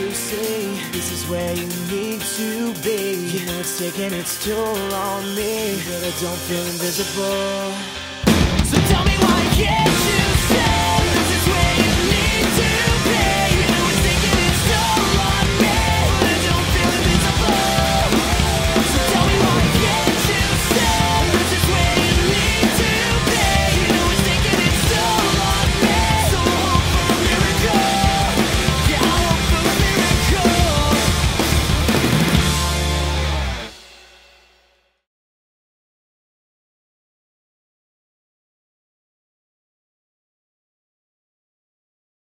you This is where you need to be. You know it's taking its toll on me. But I don't feel invisible. So tell me why I can't